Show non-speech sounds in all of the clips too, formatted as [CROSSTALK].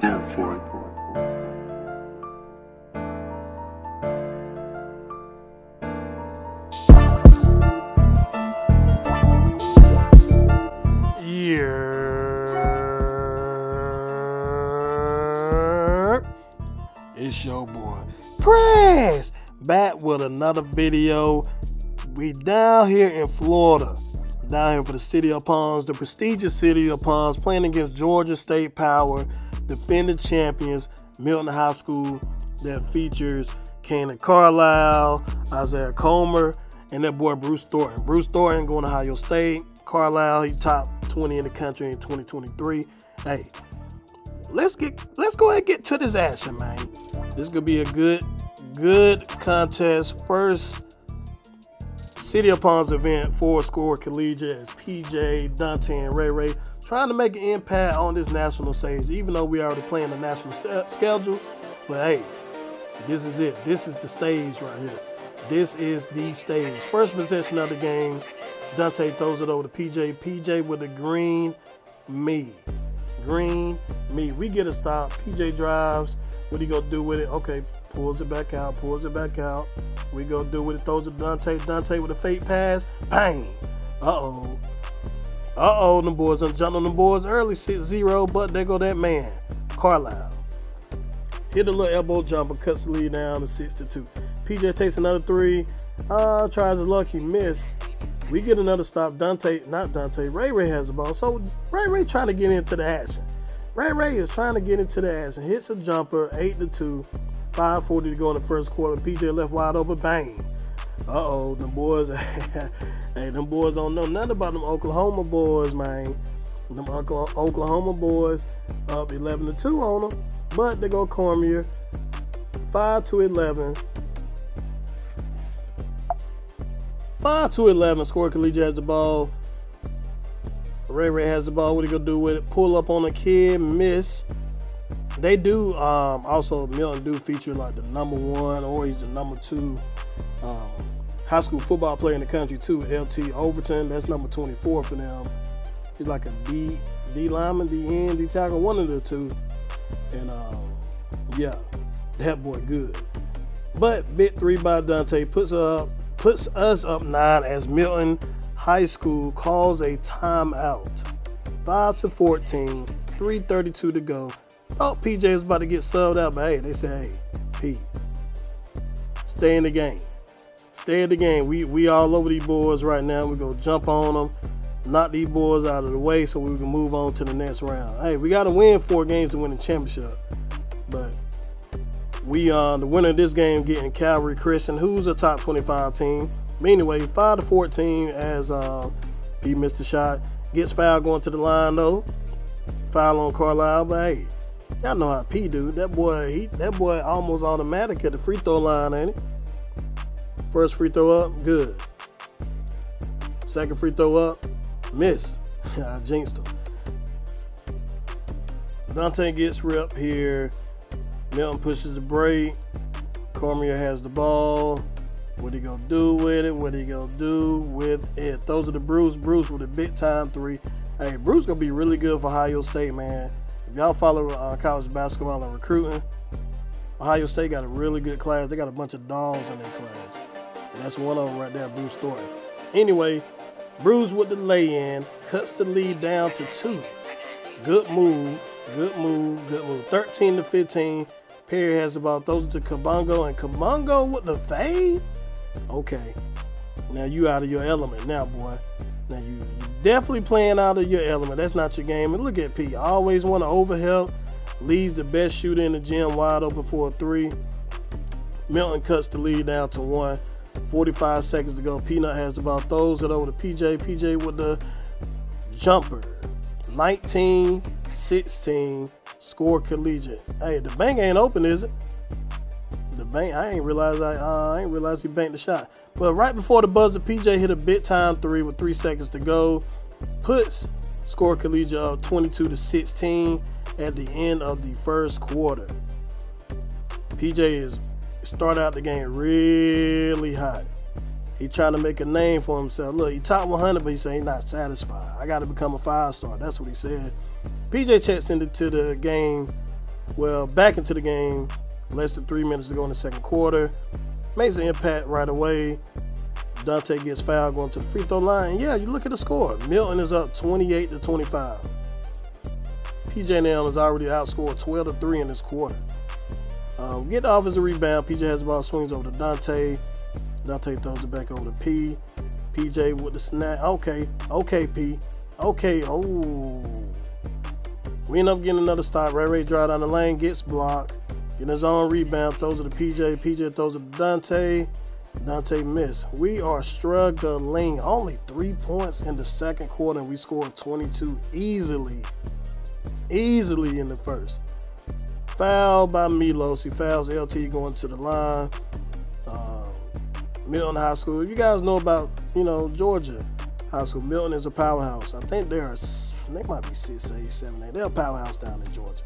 for it. Yeah. It's your boy Press back with another video. We down here in Florida, down here for the City of Palms, the prestigious City of Palms, playing against Georgia State Power, defending champions, Milton High School, that features Kanan Carlyle, Isaiah Cormier, and that boy Bruce Thornton. Bruce Thornton going to Ohio State. Carlyle, he top 20 in the country in 2023. Hey, let's get let's go ahead and get to this action, man. This could be a good good contest. First City of Palms event for score collegiate as PJ, Dante, and Ray Ray trying to make an impact on this national stage, even though we already playing the national st- schedule. But hey, this is it. This is the stage right here. This is the stage. First possession of the game. Dante throws it over to PJ. PJ with a green me. Green me. We get a stop. PJ drives. What he gonna do with it? Okay, pulls it back out. Pulls it back out. We gonna do with it. Throws it to Dante. Dante with a fake pass. Bang. Uh oh. Uh oh. The boys done jumped on the boys early. 6-0. But there go that man. Carlyle. Hit a little elbow jumper, cuts the lead down to 6 to 2. PJ takes another three. Uh, tries his luck, he missed. We get another stop. Dante, not Dante, Ray Ray has the ball. So Ray Ray trying to get into the action. Ray Ray is trying to get into the action. Hits a jumper, 8 to 2. 5.40 to go in the first quarter. PJ left wide open, bang. Uh oh, the boys, [LAUGHS] hey, them boys don't know nothing about them Oklahoma boys, man. Them Oklahoma boys up 11 to 2 on them. But they go Cormier. 5 to 11. 5 to 11. Score Collegiate has the ball. Ray Ray has the ball. What he gonna do with it? Pull up on a kid, miss. They do um, also Milton do feature like the number one or he's the number two um, high school football player in the country too. LT Overton, that's number 24 for them. He's like a D D lineman, D end, D tackle, one of the two. And um, yeah, that boy good. But bit three by Dante puts up puts us up nine as Milton High School calls a timeout. Five to 14, 332 to go. Thought PJ was about to get subbed out, but hey, they say, hey, Pete, stay in the game. Stay in the game. We we all over these boys right now. We go jump on them, knock these boys out of the way so we can move on to the next round. Hey, we got to win four games to win the championship. But we uh the winner of this game getting Calvary Christian, who's a top 25 team. But anyway, 5 to 14 as uh, he missed the shot. Gets foul going to the line though. Foul on Carlyle, but hey, y'all know how P do. That boy, he that boy almost automatic at the free throw line, ain't it? First free throw up, good. Second free throw up, miss. [LAUGHS] I jinxed him. Dante gets ripped here. Milton pushes the break. Cormier has the ball. What he gonna do with it? What he gonna do with it? Those are the Bruce. Bruce with a big time three. Hey, Bruce gonna be really good for Ohio State, man. If y'all follow uh, college basketball and recruiting, Ohio State got a really good class. They got a bunch of dogs in their class. That's one of them right there, Bruce Thornton. Anyway, Bruce with the lay-in cuts the lead down to two. Good move, good move, good move. 13 to 15. Perry has the ball, throws it to Kabongo, and Kabongo with the fade. Okay, now you out of your element now, boy. Now you, you definitely playing out of your element. That's not your game. And look at P. Always want to overhelp. Leads the best shooter in the gym wide open for a three. Milton cuts the lead down to one. 45 seconds to go. Peanut has the ball, throws it over to PJ. PJ with the jumper. 19 16. Score collegiate. Hey, the bank ain't open, is it? The bank, I ain't realized I, uh, I ain't realized he banked the shot. But right before the buzzer, PJ hit a bit time three with three seconds to go. Puts score collegiate up 22 to 16 at the end of the first quarter. PJ is start out the game really hot. He trying to make a name for himself. Look, he top 100, but he said he's not satisfied. I got to become a five star. That's what he said. PJ checks into to the game Well, back into the game. Less than three minutes to go in the second quarter. Makes an impact right away. Dante gets fouled going to the free throw line. yeah, you look at the score. Milton is up 28 to 25. PJ Nail has already outscored 12 to 3 in this quarter. Um, get the offensive rebound. PJ has the ball, swings over to Dante. Dante throws it back over to P. PJ with the snap. Okay, okay, P. Okay, oh. We end up getting another stop. Ray Ray drive down the lane, gets blocked. Getting his own rebound, throws it to PJ. PJ throws it to Dante. Dante miss. We are struggling. Only three points in the second quarter, and we scored 22 easily. Easily in the first. Foul by Milos. He fouls LT going to the line. Um, Milton High School. You guys know about, you know, Georgia High School. Milton is a powerhouse. I think they're, they might be 6, 8, 7, 8. They're a powerhouse down in Georgia.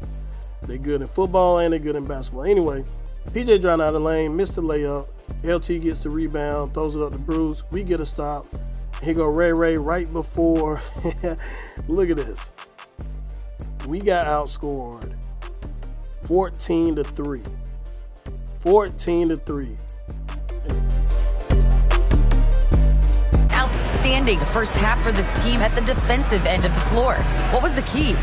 They're good in football and they're good in basketball. Anyway, PJ driving out of the lane, missed the layup. LT gets the rebound, throws it up to Bruce. We get a stop. Here go Ray Ray right before. [LAUGHS] Look at this. We got outscored 14 to 3. 14 to 3. Outstanding first half for this team at the defensive end of the floor. What was the key?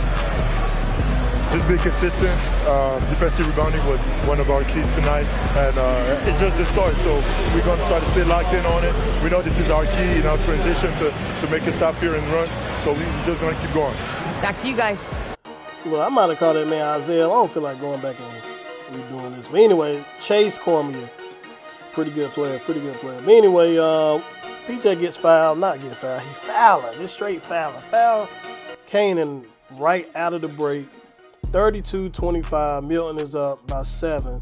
just be consistent. Uh, defensive rebounding was one of our keys tonight, and uh, it's just the start. So we're going to try to stay locked in on it. We know this is our key in our transition to, to make a stop here and run. So we're just going to keep going. Back to you guys. Well, I might have called that man Isaiah. I don't feel like going back and redoing this. But anyway, Chase Cormier, pretty good player, pretty good player. But anyway, uh, PJ gets fouled, not get fouled. He fouled just straight foul. Foul Kanan right out of the break. 32-25. Milton is up by seven.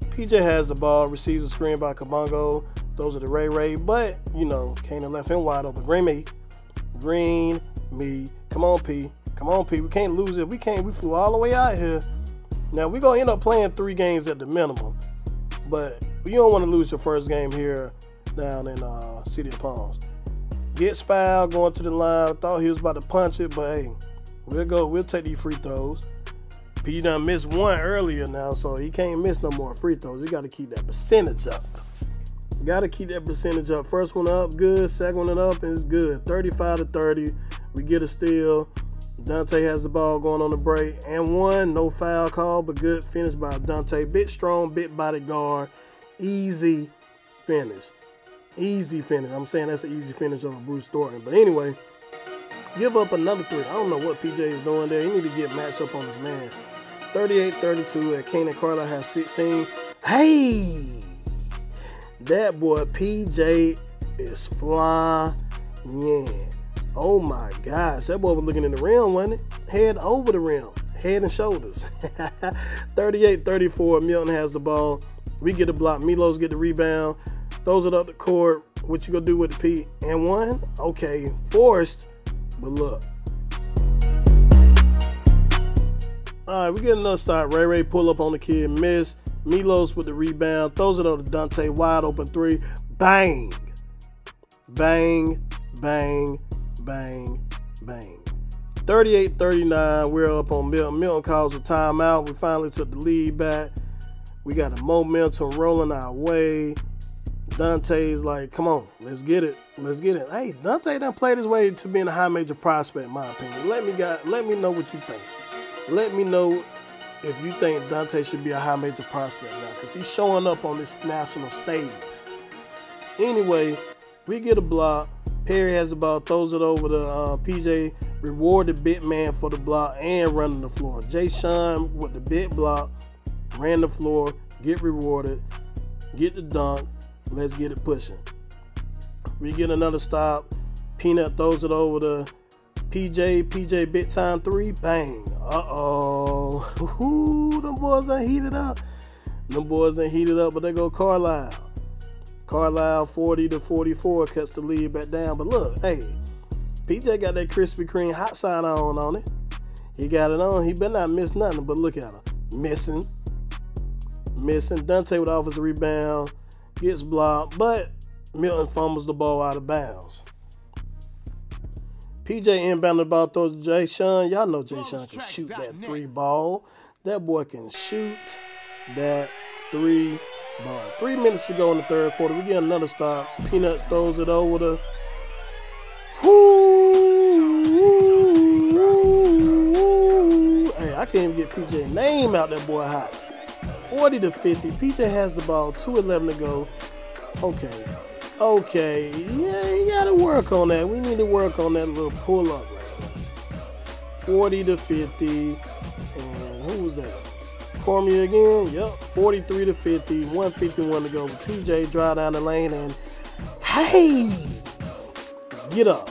PJ has the ball, receives a screen by Kabongo. Those are the Ray Ray, but you know, Kanan left him wide open. Green me, green me. Come on, P. Come on, Pete. We can't lose it. We can't. We flew all the way out here. Now we're gonna end up playing three games at the minimum, but you don't want to lose your first game here down in uh, City of Palms. Gets fouled going to the line. Thought he was about to punch it, but hey, we'll go. We'll take these free throws. He done missed one earlier now, so he can't miss no more free throws. He got to keep that percentage up. Got to keep that percentage up. First one up, good. Second one up is good. 35 to 30. We get a steal. Dante has the ball going on the break. And one, no foul call, but good finish by Dante. Bit strong, bit body guard. Easy finish. Easy finish. I'm saying that's an easy finish over Bruce Thornton. But anyway, give up another three. I don't know what PJ is doing there. He need to get matched up on his man. 38-32 at Kanan Carlyle has 16. Hey! That boy PJ is flying. Oh my gosh. That boy was looking in the rim, wasn't it? Head over the rim. Head and shoulders. [LAUGHS] 38-34. Milton has the ball. We get a block. Milos get the rebound. Throws it up the court. What you gonna do with the P? And one? Okay. Forced. But look. All right, we get another stop. Ray Ray pull up on the kid, miss. Milos with the rebound, throws it over to Dante, wide open three. Bang. Bang, bang, bang, bang. 38-39, we're up on Milton. Milton calls a timeout. We finally took the lead back. We got the momentum rolling our way. Dante's like, come on, let's get it. Let's get it. Hey, Dante done played his way to being a high major prospect, in my opinion. Let me got let me know what you think. Let me know if you think Dante should be a high major prospect now, because he's showing up on this national stage. Anyway, we get a block. Perry has the ball, throws it over to uh, PJ. Reward the bit man for the block and running the floor. Je'Sean with the bit block, ran the floor, get rewarded, get the dunk. Let's get it pushing. We get another stop. Peanut throws it over to PJ. PJ bit time three. Bang. Uh-oh. [LAUGHS] Ooh, them boys are heated up. Them boys ain't heated up, but they go Carlyle. Carlyle 40 to 44 cuts the lead back down. But look, hey, PJ got that Krispy Kreme hot side on on it. He got it on. He better not miss nothing, but look at him. Missing. Missing. Dante with offensive rebound. Gets blocked, but Milton fumbles the ball out of bounds. PJ inbound the ball throws to Je'Sean. Y'all know Je'Sean can shoot that three ball. That boy can shoot that three ball. Three minutes to go in the third quarter. We get another stop. Peanuts throws it over the. Hey, I can't even get PJ name out that boy hot. 40 to 50. PJ has the ball. 2.11 to go. Okay. Okay. Yeah, you got to work on that. We need to work on that little pull up right now. 40 to 50. And who was that? Cormier again. Yep. 43 to 50. 151 to go. PJ drive down the lane and hey, get up.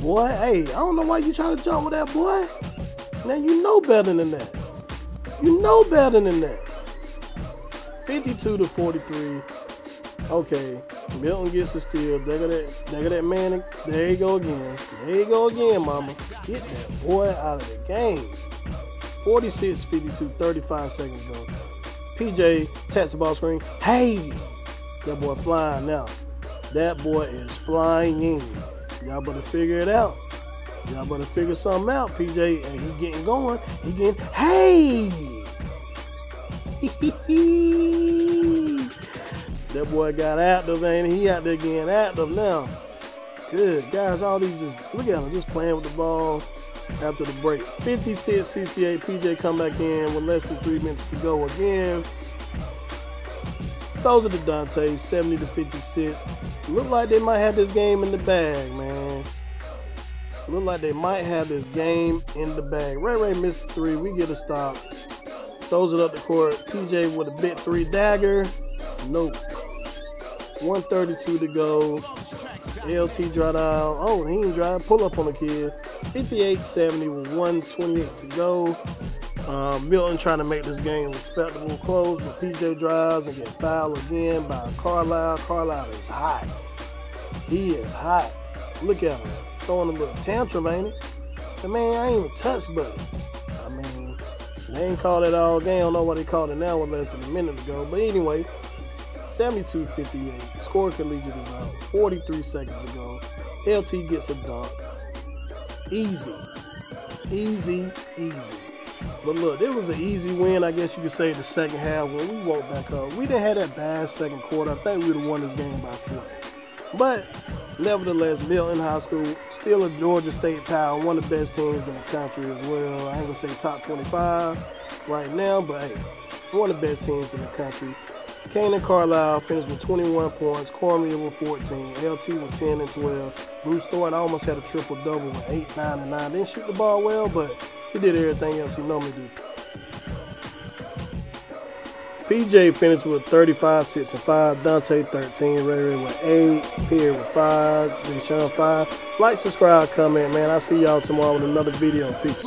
Boy, hey, I don't know why you trying to jump with that boy. Now you know better than that. You know better than that. 52 to 43. Okay, Milton gets a steal. There go that, there go that man. There you go again. There you go again, mama. Get that boy out of the game. 46 52, 35 seconds ago. PJ taps the ball screen. Hey, that boy flying now. That boy is flying. Y'all better figure it out. Y'all better figure something out, PJ. And he getting going. He getting, hey! [LAUGHS] that boy got active, ain't he? He out there getting active now. Good. Guys, all these just, look at him, just playing with the ball after the break. 56 68. PJ come back in with less than three minutes to go again. Those are the Dante, 70 to 56. Look like they might have this game in the bag, man. Look like they might have this game in the bag. Ray Ray missed three. We get a stop. Throws it up the court. PJ with a bit three dagger. Nope. 132 to go. LT dry down. Oh, he ain't dry. Pull up on the kid. 58 70 with 128 to go. Um, Milton trying to make this game respectable close, PJ drives and get fouled again by Carlyle. Carlyle is hot. He is hot. Look at him. Throwing a little tantrum, ain't it? The man, I ain't even touched buddy. I mean, they ain't called it all game. I don't know what they called it now less than a minute ago. But anyway, 72-58. Score collegiate is out. 43 seconds to go. LT gets a dunk. Easy. Easy, easy. But look, it was an easy win, I guess you could say, the second half when we woke back up. We didn't have that bad second quarter. I think we would have won this game by 20. But nevertheless, Milton High School, still a Georgia State power, one of the best teams in the country as well. I ain't gonna say top 25 right now, but hey, one of the best teams in the country. Kanan Carlyle finished with 21 points, Cormier with 14, LT with 10 and 12. Bruce Thornton almost had a triple double with 8, 9, and 9. Didn't shoot the ball well, but he did everything else he normally do. PJ finished with 35, 6, and 5. Dante 13. Ray Ray with 8. Pierre with 5. Deshaun 5. Like, subscribe, comment, man. I'll see y'all tomorrow with another video. Peace.